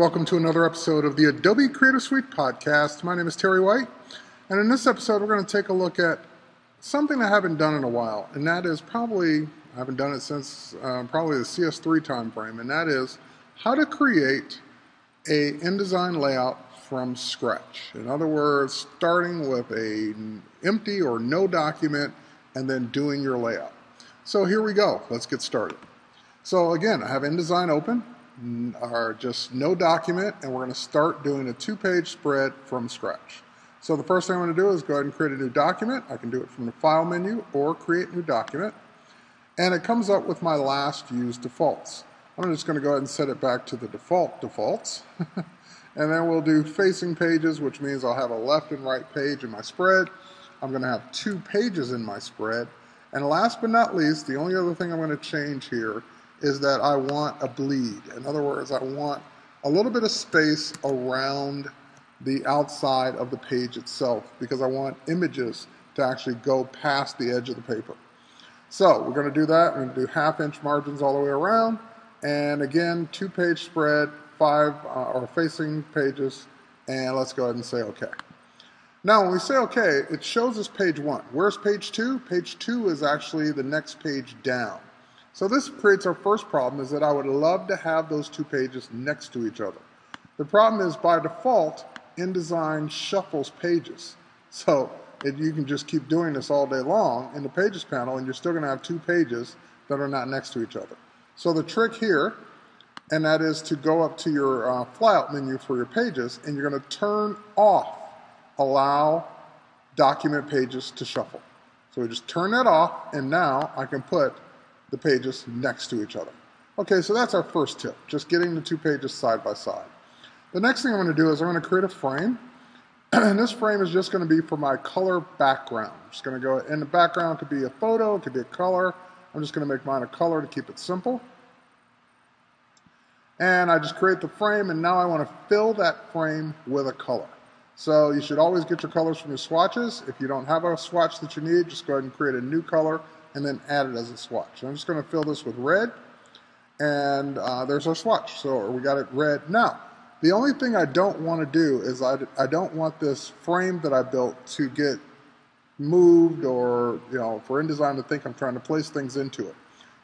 Welcome to another episode of the Adobe Creative Suite podcast. My name is Terry White, and in this episode, we're going to take a look at something I haven't done in a while, and that is probably, I haven't done it since uh, probably the CS3 timeframe, and that is how to create a InDesign layout from scratch. In other words, starting with a empty or no document and then doing your layout. So here we go. Let's get started. So again, I have InDesign open are just no document, and we're going to start doing a two-page spread from scratch. So the first thing I'm going to do is go ahead and create a new document. I can do it from the File menu or Create New Document. And it comes up with my last used defaults. I'm just going to go ahead and set it back to the default defaults. and then we'll do facing pages, which means I'll have a left and right page in my spread. I'm going to have two pages in my spread. And last but not least, the only other thing I'm going to change here is that I want a bleed. In other words, I want a little bit of space around the outside of the page itself because I want images to actually go past the edge of the paper. So we're going to do that. We're going to do half inch margins all the way around. And again, two page spread, five uh, or facing pages. And let's go ahead and say OK. Now, when we say OK, it shows us page one. Where's page two? Page two is actually the next page down. So this creates our first problem is that I would love to have those two pages next to each other. The problem is by default, InDesign shuffles pages. So it, you can just keep doing this all day long in the pages panel and you're still going to have two pages that are not next to each other. So the trick here, and that is to go up to your uh, flyout menu for your pages and you're going to turn off allow document pages to shuffle. So we just turn that off and now I can put the pages next to each other. Okay, so that's our first tip, just getting the two pages side by side. The next thing I'm going to do is I'm going to create a frame. and this frame is just going to be for my color background. I'm just going to go, in the background could be a photo, it could be a color. I'm just going to make mine a color to keep it simple. And I just create the frame, and now I want to fill that frame with a color. So you should always get your colors from your swatches. If you don't have a swatch that you need, just go ahead and create a new color and then add it as a swatch. I'm just going to fill this with red, and uh, there's our swatch. So we got it red. Now, the only thing I don't want to do is I, I don't want this frame that I built to get moved or, you know, for InDesign to think I'm trying to place things into it.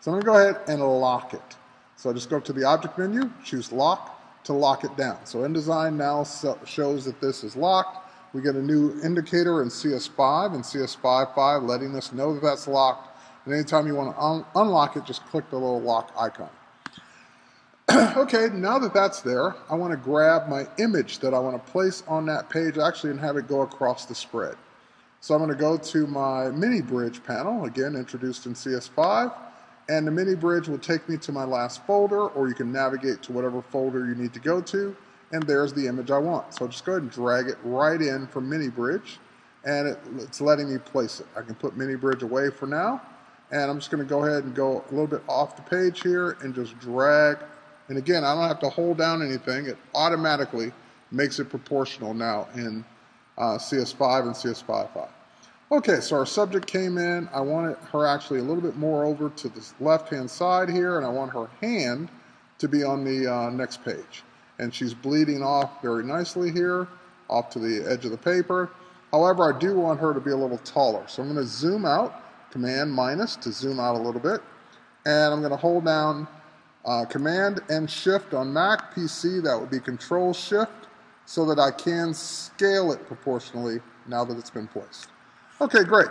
So I'm going to go ahead and lock it. So I just go to the object menu, choose lock to lock it down. So InDesign now shows that this is locked. We get a new indicator in CS5 and CS55 letting us know that that's locked and anytime you want to un unlock it, just click the little lock icon. okay, now that that's there, I want to grab my image that I want to place on that page actually and have it go across the spread. So I'm going to go to my mini bridge panel, again introduced in CS5, and the mini bridge will take me to my last folder or you can navigate to whatever folder you need to go to and there's the image I want. So I'll just go ahead and drag it right in from mini bridge and it, it's letting me place it. I can put mini bridge away for now and I'm just going to go ahead and go a little bit off the page here and just drag. And again, I don't have to hold down anything. It automatically makes it proportional now in uh, CS5 and CS55. Okay, so our subject came in. I wanted her actually a little bit more over to the left-hand side here, and I want her hand to be on the uh, next page. And she's bleeding off very nicely here, off to the edge of the paper. However, I do want her to be a little taller. So I'm going to zoom out Command minus to zoom out a little bit. And I'm going to hold down uh, Command and Shift on Mac PC. That would be Control Shift so that I can scale it proportionally now that it's been placed. Okay, great.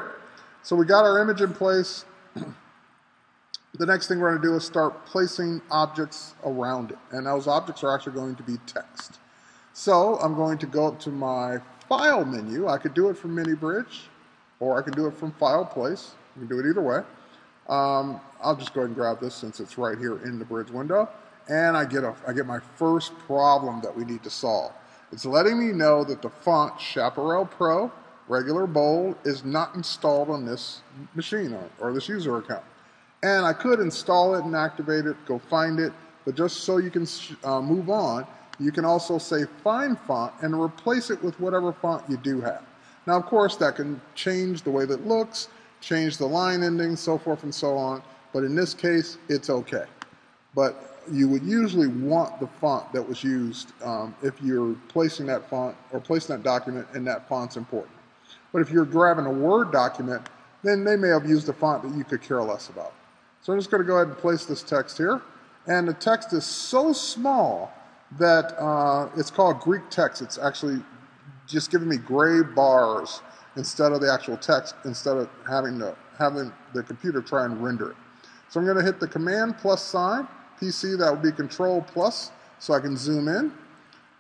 So we got our image in place. the next thing we're going to do is start placing objects around it. And those objects are actually going to be text. So I'm going to go up to my File menu. I could do it from Mini Bridge, or I can do it from File Place. You can do it either way. Um, I'll just go ahead and grab this since it's right here in the bridge window. And I get, a, I get my first problem that we need to solve. It's letting me know that the font Chaparral Pro regular bold is not installed on this machine or, or this user account. And I could install it and activate it, go find it, but just so you can uh, move on, you can also say find font and replace it with whatever font you do have. Now, of course, that can change the way that looks, change the line ending, so forth and so on. But in this case, it's okay. but you would usually want the font that was used um, if you're placing that font or placing that document and that font's important. But if you're grabbing a Word document, then they may have used a font that you could care less about. So I'm just going to go ahead and place this text here. And the text is so small that uh, it's called Greek text. It's actually just giving me gray bars instead of the actual text, instead of having to having the computer try and render it. So I'm going to hit the Command plus sign. PC, that would be Control plus, so I can zoom in.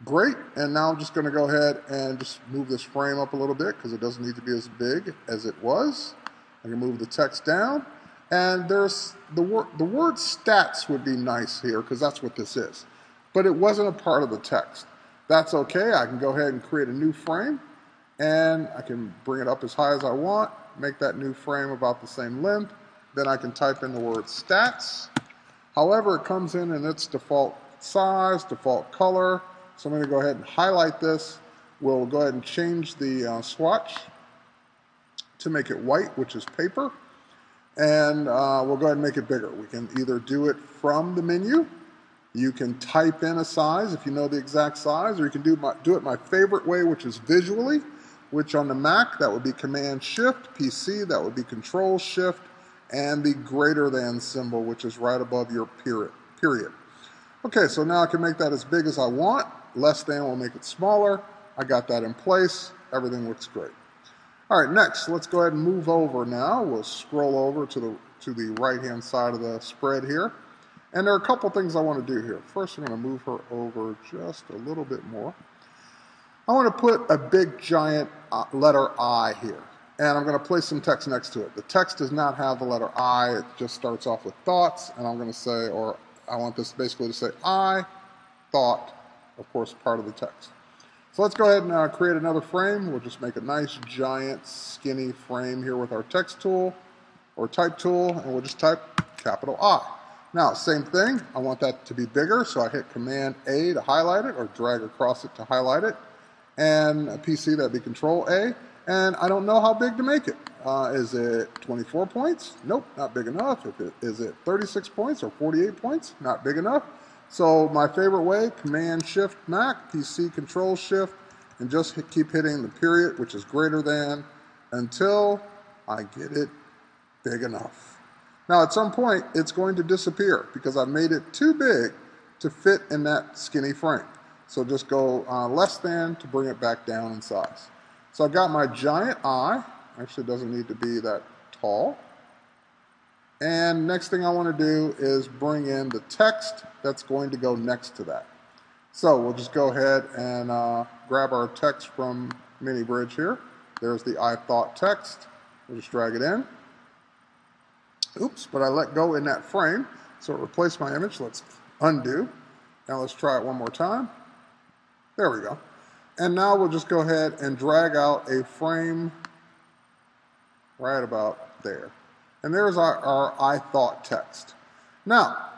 Great, and now I'm just going to go ahead and just move this frame up a little bit because it doesn't need to be as big as it was. I can move the text down. And there's the word, the word stats would be nice here because that's what this is. But it wasn't a part of the text. That's okay. I can go ahead and create a new frame and I can bring it up as high as I want, make that new frame about the same length. Then I can type in the word stats. However, it comes in in its default size, default color. So I'm going to go ahead and highlight this. We'll go ahead and change the uh, swatch to make it white, which is paper. And uh, we'll go ahead and make it bigger. We can either do it from the menu. You can type in a size if you know the exact size, or you can do, my, do it my favorite way, which is visually, which on the Mac, that would be Command Shift, PC, that would be Control Shift, and the greater than symbol, which is right above your period. period. Okay, so now I can make that as big as I want. Less than will make it smaller. I got that in place. Everything looks great. All right, next, let's go ahead and move over now. We'll scroll over to the, to the right-hand side of the spread here. And there are a couple things I want to do here. First, I'm going to move her over just a little bit more. I want to put a big, giant uh, letter I here and I'm going to place some text next to it. The text does not have the letter I, it just starts off with thoughts, and I'm going to say, or I want this basically to say I thought, of course, part of the text. So let's go ahead and uh, create another frame. We'll just make a nice, giant, skinny frame here with our text tool or type tool, and we'll just type capital I. Now, same thing, I want that to be bigger, so I hit Command A to highlight it or drag across it to highlight it. And a PC, that'd be Control A and I don't know how big to make it. Uh, is it 24 points? Nope, not big enough. If it, is it 36 points or 48 points? Not big enough. So my favorite way, Command Shift Mac, PC Control Shift, and just hit, keep hitting the period, which is greater than, until I get it big enough. Now at some point, it's going to disappear because I made it too big to fit in that skinny frame. So just go uh, less than to bring it back down in size. So I've got my giant I. Actually, doesn't need to be that tall. And next thing I want to do is bring in the text that's going to go next to that. So we'll just go ahead and uh, grab our text from Mini Bridge here. There's the I thought text. We'll just drag it in. Oops, but I let go in that frame, so it replaced my image. Let's undo. Now let's try it one more time. There we go. And now we'll just go ahead and drag out a frame right about there. And there's our, our I thought text. Now,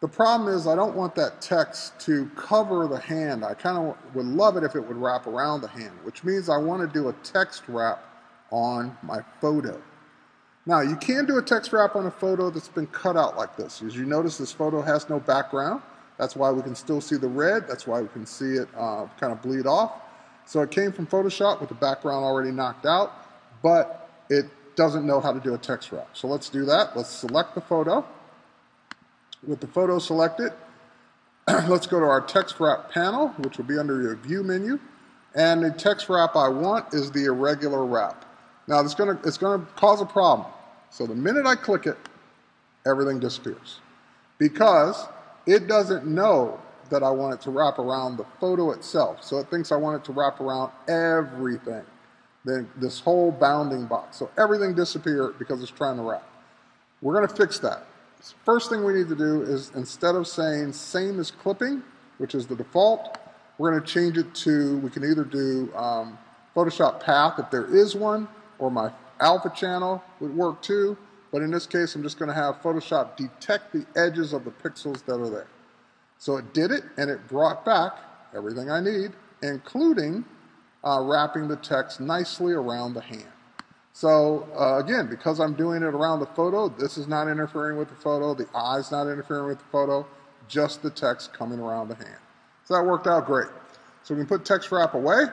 the problem is I don't want that text to cover the hand. I kind of would love it if it would wrap around the hand, which means I want to do a text wrap on my photo. Now, you can do a text wrap on a photo that's been cut out like this. As you notice, this photo has no background. That's why we can still see the red. That's why we can see it uh, kind of bleed off. So it came from Photoshop with the background already knocked out, but it doesn't know how to do a text wrap. So let's do that. Let's select the photo. With the photo selected, let's go to our text wrap panel, which will be under your view menu. And the text wrap I want is the irregular wrap. Now it's gonna, it's gonna cause a problem. So the minute I click it, everything disappears. Because it doesn't know that I want it to wrap around the photo itself. So it thinks I want it to wrap around everything, then this whole bounding box. So everything disappeared because it's trying to wrap. We're going to fix that. First thing we need to do is instead of saying same as clipping, which is the default, we're going to change it to, we can either do um, Photoshop path if there is one, or my alpha channel would work too. But in this case, I'm just going to have Photoshop detect the edges of the pixels that are there. So it did it, and it brought back everything I need, including uh, wrapping the text nicely around the hand. So uh, again, because I'm doing it around the photo, this is not interfering with the photo, the I's not interfering with the photo, just the text coming around the hand. So that worked out great. So we can put text wrap away.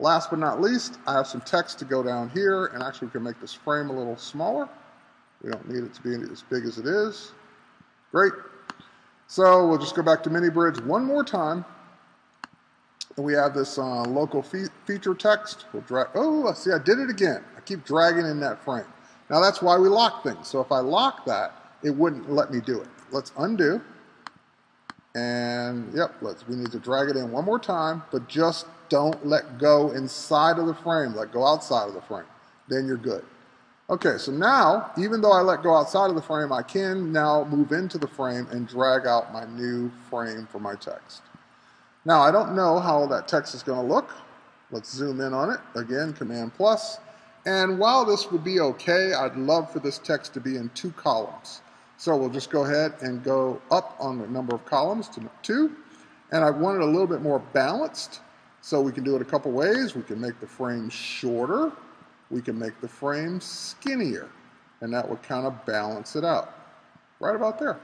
Last but not least, I have some text to go down here, and actually we can make this frame a little smaller. We don't need it to be as big as it is. Great. So we'll just go back to Mini Bridge one more time. And we have this uh, local fe feature text. We'll drag, oh, see, I did it again. I keep dragging in that frame. Now that's why we lock things. So if I lock that, it wouldn't let me do it. Let's undo. And yep, let's, we need to drag it in one more time, but just don't let go inside of the frame. Let go outside of the frame. Then you're good. Okay, so now, even though I let go outside of the frame, I can now move into the frame and drag out my new frame for my text. Now, I don't know how that text is going to look. Let's zoom in on it. Again, Command plus. And while this would be okay, I'd love for this text to be in two columns. So we'll just go ahead and go up on the number of columns to two. And I want it a little bit more balanced. So we can do it a couple ways. We can make the frame shorter we can make the frame skinnier and that would kind of balance it out right about there.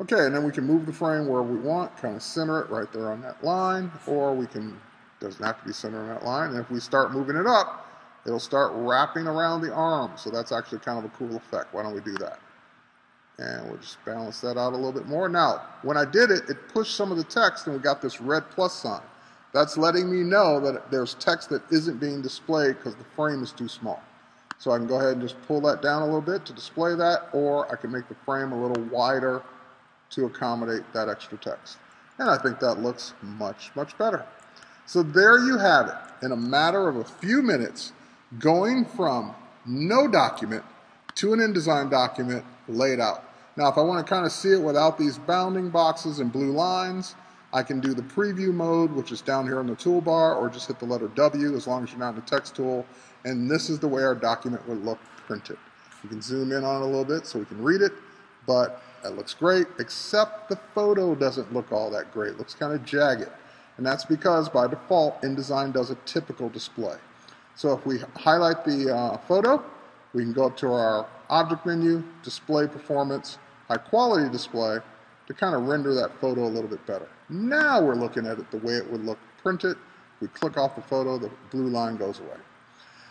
Okay, and then we can move the frame where we want, kind of center it right there on that line, or we can, doesn't have to be centered on that line, and if we start moving it up, it'll start wrapping around the arm, so that's actually kind of a cool effect. Why don't we do that? And we'll just balance that out a little bit more. Now, when I did it, it pushed some of the text, and we got this red plus sign. That's letting me know that there's text that isn't being displayed because the frame is too small. So I can go ahead and just pull that down a little bit to display that, or I can make the frame a little wider to accommodate that extra text. And I think that looks much, much better. So there you have it, in a matter of a few minutes, going from no document to an InDesign document laid out. Now, if I want to kind of see it without these bounding boxes and blue lines, I can do the preview mode, which is down here on the toolbar, or just hit the letter W as long as you're not in the text tool. And this is the way our document would look printed. You can zoom in on it a little bit so we can read it, but it looks great, except the photo doesn't look all that great. It looks kind of jagged. And that's because by default, InDesign does a typical display. So if we highlight the uh, photo, we can go up to our object menu, display performance, high quality display, to kind of render that photo a little bit better. Now we're looking at it the way it would look printed. We click off the photo, the blue line goes away.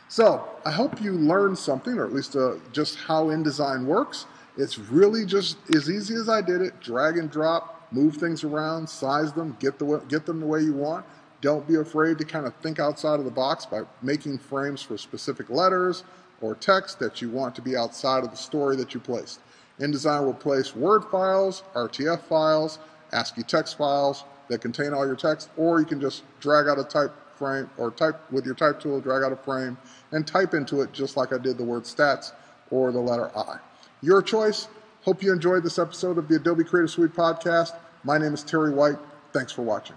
So I hope you learned something, or at least uh, just how InDesign works. It's really just as easy as I did it. Drag and drop, move things around, size them, get, the, get them the way you want. Don't be afraid to kind of think outside of the box by making frames for specific letters or text that you want to be outside of the story that you placed. InDesign will place Word files, RTF files, ASCII text files that contain all your text, or you can just drag out a type frame or type with your type tool, drag out a frame, and type into it just like I did the word stats or the letter I. Your choice. Hope you enjoyed this episode of the Adobe Creative Suite podcast. My name is Terry White. Thanks for watching.